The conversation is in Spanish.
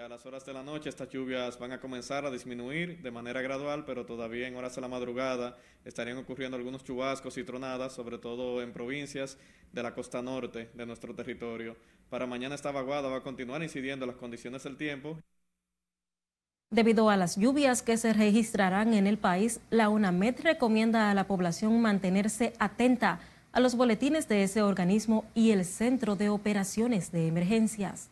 A las horas de la noche estas lluvias van a comenzar a disminuir de manera gradual, pero todavía en horas de la madrugada estarían ocurriendo algunos chubascos y tronadas, sobre todo en provincias de la costa norte de nuestro territorio. Para mañana esta vaguada va a continuar incidiendo en las condiciones del tiempo. Debido a las lluvias que se registrarán en el país, la UNAMED recomienda a la población mantenerse atenta a los boletines de ese organismo y el Centro de Operaciones de Emergencias.